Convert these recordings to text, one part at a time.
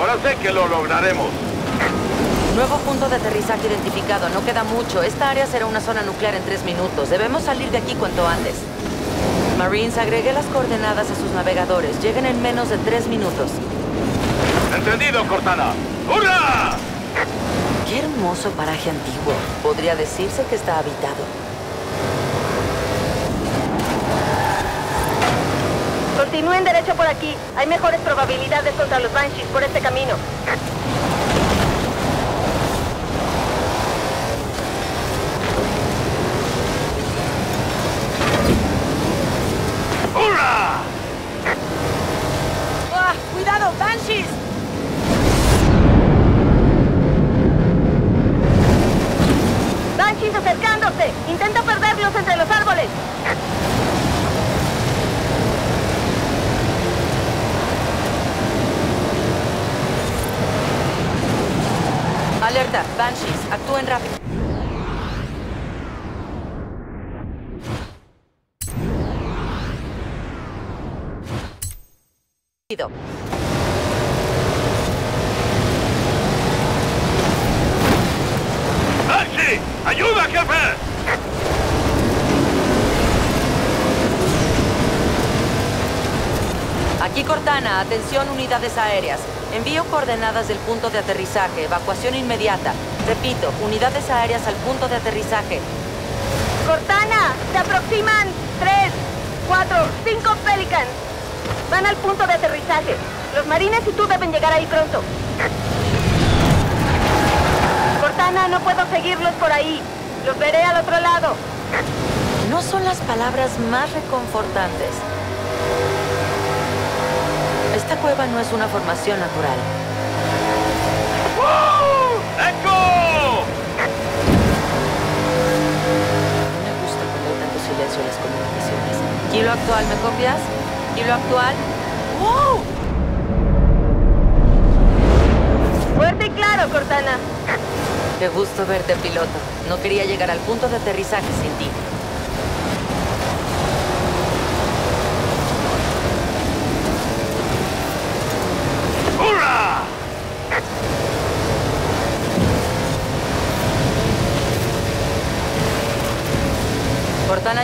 Ahora sé que lo lograremos. Nuevo punto de aterrizaje identificado. No queda mucho. Esta área será una zona nuclear en tres minutos. Debemos salir de aquí cuanto antes. Marines, agregué las coordenadas a sus navegadores. Lleguen en menos de tres minutos. Entendido, Cortana. ¡Hurra! Qué hermoso paraje antiguo. Podría decirse que está habitado. Continúen derecho por aquí. Hay mejores probabilidades contra los Banshees por este camino. ¡Hurra! ¡Ah! ¡Cuidado, Banshees! ¡Banshees acercándose! ¡Intenta perderlos entre los árboles! Alerta, Banshees, actúen rápido. ¡Ayuda, jefe! Aquí Cortana, atención unidades aéreas. Envío coordenadas del punto de aterrizaje, evacuación inmediata. Repito, unidades aéreas al punto de aterrizaje. ¡Cortana! ¡Se aproximan! ¡Tres! ¡Cuatro! ¡Cinco Pelicans! Van al punto de aterrizaje. Los marines y tú deben llegar ahí pronto. Cortana, no puedo seguirlos por ahí. Los veré al otro lado. No son las palabras más reconfortantes. Esta cueva no es una formación natural. ¡Uh! ¡Echo! No me gusta cuando hay tanto silencio en las comunicaciones. Kilo actual, ¿me copias? Kilo actual. ¡Wow! Fuerte y claro, Cortana. Qué gusto verte, piloto. No quería llegar al punto de aterrizaje sin ti.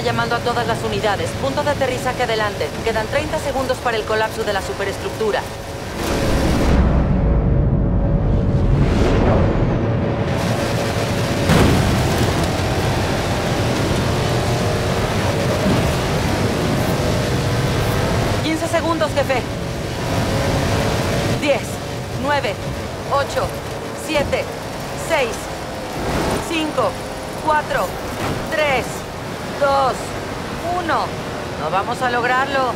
Llamando a todas las unidades. Punto de aterrizaje adelante. Quedan 30 segundos para el colapso de la superestructura. ¡15 segundos, jefe! 10, 9, 8, 7, 6, 5, 4, 3, 2, 1. No vamos a lograrlo.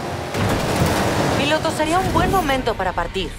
Piloto, sería un buen momento para partir.